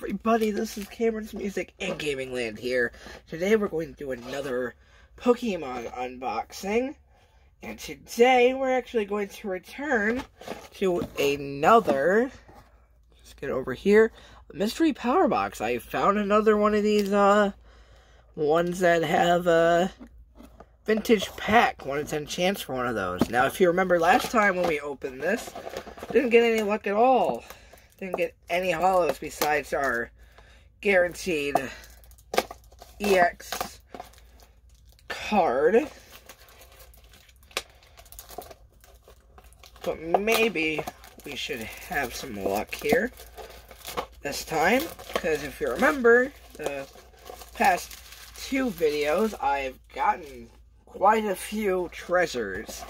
everybody, this is Cameron's Music and Gaming Land here. Today we're going to do another Pokemon unboxing. And today we're actually going to return to another, just get over here, mystery power box. I found another one of these, uh, ones that have a vintage pack. One in 10 chance for one of those. Now, if you remember last time when we opened this, didn't get any luck at all. Didn't get any hollows besides our guaranteed EX card. But maybe we should have some luck here this time. Because if you remember, the past two videos, I've gotten quite a few treasures,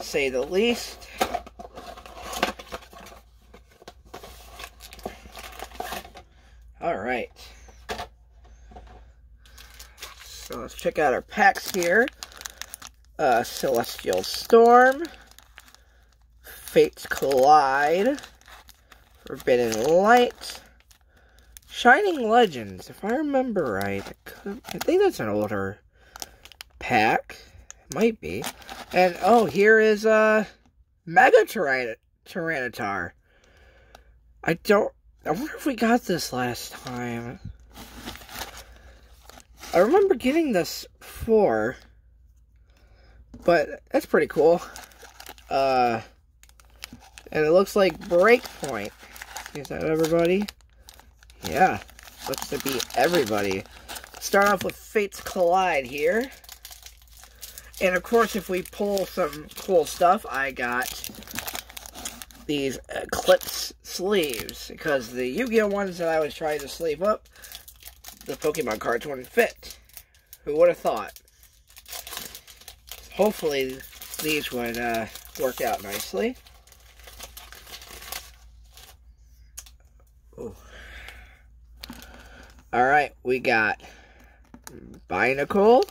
say the least. All right. So let's check out our packs here. Uh, Celestial Storm, Fates Collide, Forbidden Light, Shining Legends. If I remember right, I think that's an older pack. Might be. And, oh, here is, uh, Mega Tyranitar. I don't I wonder if we got this last time. I remember getting this before. But that's pretty cool. Uh, and it looks like Breakpoint. Is that everybody? Yeah, looks to be everybody. Start off with Fates Collide here. And of course, if we pull some cool stuff, I got these Eclipse sleeves because the Yu-Gi-Oh ones that I was trying to sleeve up, the Pokemon cards wouldn't fit. Who would have thought? Hopefully these would uh, work out nicely. All right, we got Binacle.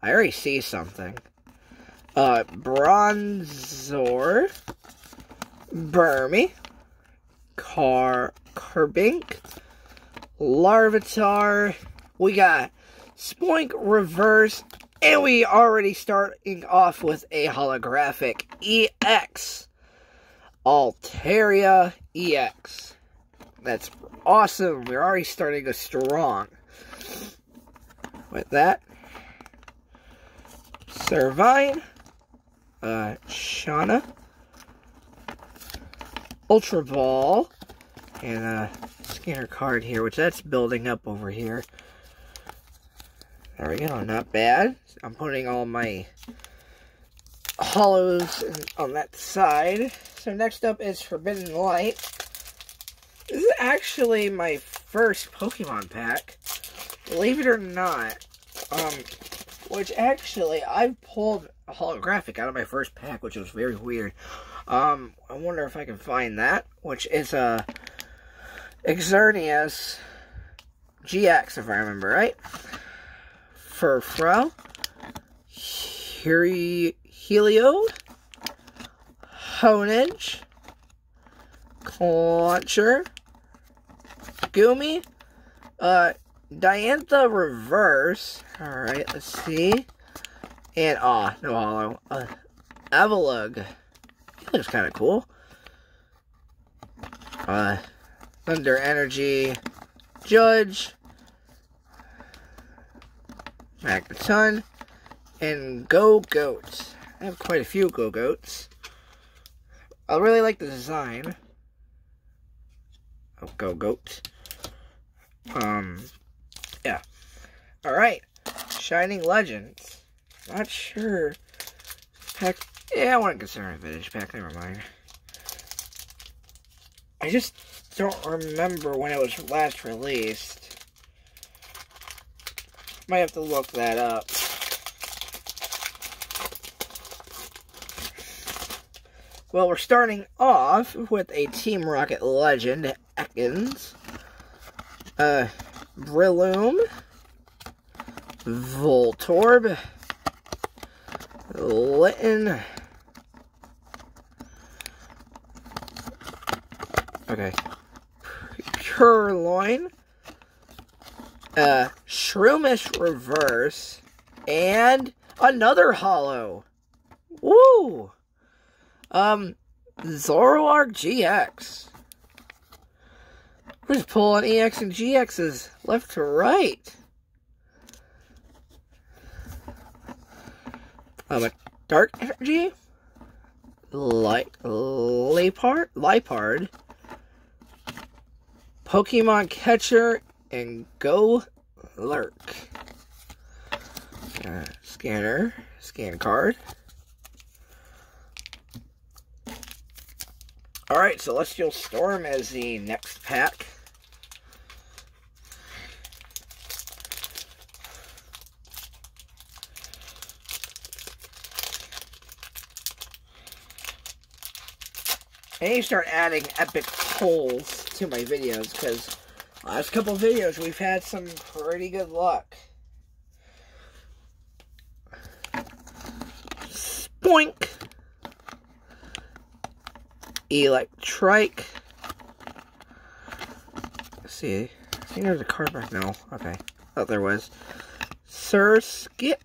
I already see something. Uh, Bronzor. Burmy, Car Carbink, Larvitar, we got Spoink Reverse, and we already starting off with a holographic EX. Altaria EX. That's awesome. We're already starting a strong. With that, Servine, uh, Shauna, Ultra Ball. And a scanner card here, which that's building up over here. There we go, not bad. I'm putting all my hollows on that side. So next up is Forbidden Light. This is actually my first Pokemon pack. Believe it or not. Um, which actually, I pulled a holographic out of my first pack, which was very weird. Um, I wonder if I can find that, which is a Xerneas GX, if I remember right. Furfrou, Heliod, Honedge, Clauncher, Goomy, uh, Diantha Reverse. Alright, let's see. And, ah, oh, no hollow. Uh, Avalugg. He looks kind of cool. Uh, Thunder Energy, Judge, Magneton, and Gogoat. I have quite a few Gogoats. I really like the design of Gogoat. Um, yeah. Alright. Shining Legends. Not sure. Pack yeah, I wouldn't consider it a vintage pack, never mind. I just don't remember when it was last released. Might have to look that up. Well, we're starting off with a Team Rocket legend, Ekans. Uh, Breloom. Voltorb. Litten. Okay. Purrloin, uh, Shroomish Reverse, and another Hollow. Woo! Um, Zoroark GX. We're just pulling EX and GXs left to right. Um, a Dark Energy, Light, Liepard, Liepard, Pokemon Catcher, and Go Lurk. Uh, scanner, scan card. Alright, Celestial Storm as the next pack. I need to start adding epic pulls to my videos because last couple videos we've had some pretty good luck. Spoink! Electrike. Let's see. I think there's a card back. No. Okay. Thought there was. Surskit.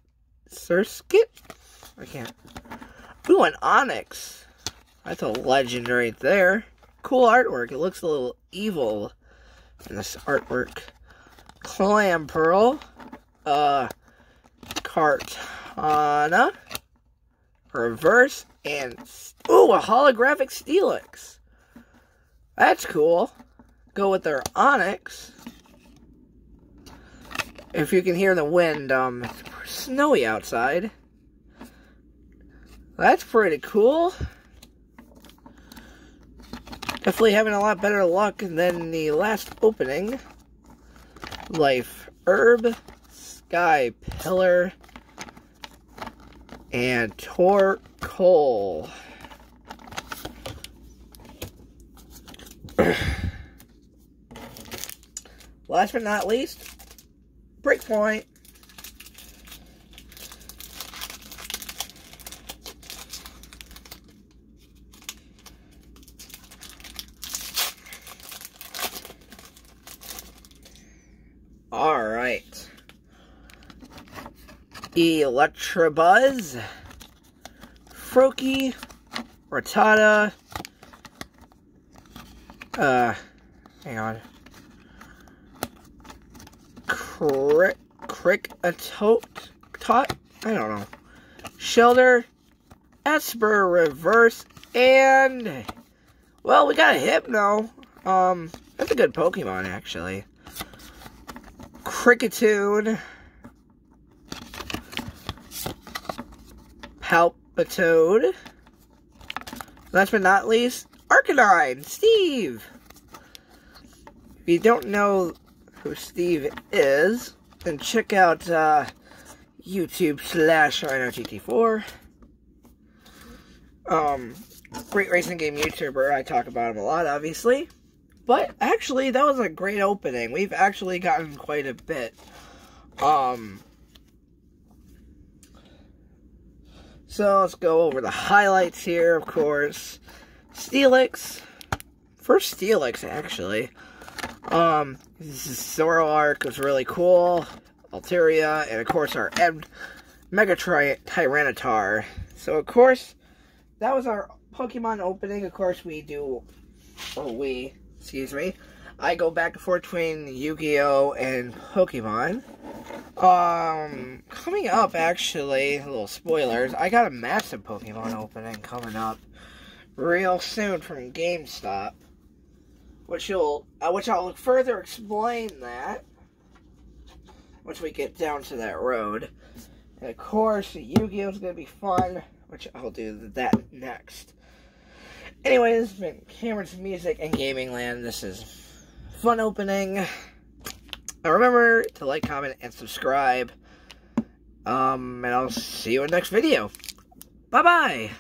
Surskit? I can't. Ooh, an Onix. That's a legend right there. Cool artwork. It looks a little evil in this artwork. Clamperl. Uh, Kartana. Reverse. And, ooh, a holographic Steelix. That's cool. Go with their Onix. If you can hear the wind, um, it's snowy outside. That's pretty cool. Definitely having a lot better luck than the last opening. Life Herb, Sky Pillar, and Torkoal. Last but not least, Breakpoint. Alright. Electabuzz. Froakie. Rattata. Uh, hang on. Crick, Crick a tote, tot? I don't know. Shelter, Espurr Reverse, and well, we got a Hypno. Um, that's a good Pokemon actually. Kricketune, Palpitoad. Last but not least, Arcanine, Steve. If you don't know who Steve is, then check out uh, YouTube slash RhinoGT4. Um, great racing game YouTuber. I talk about him a lot, obviously. But actually, that was a great opening. We've actually gotten quite a bit. Um, so let's go over the highlights here, of course. Steelix. First Steelix, actually. Um, Zoroark was really cool. Altaria, and of course our Ed Mega Tyranitar. So, of course, that was our Pokemon opening. Of course, we do, or we, excuse me, I go back and forth between Yu-Gi-Oh! and Pokemon. Um, coming up, actually, little spoilers, I got a massive Pokemon opening coming up real soon from GameStop. Which you'll, uh, which I'll further explain that once we get down to that road. And of course, Yu-Gi-Oh is gonna be fun, which I'll do that next. Anyway, this has been Cameron's Music and Gaming Land. This is fun opening. Now remember to like, comment, and subscribe. Um, and I'll see you in the next video. Bye-bye!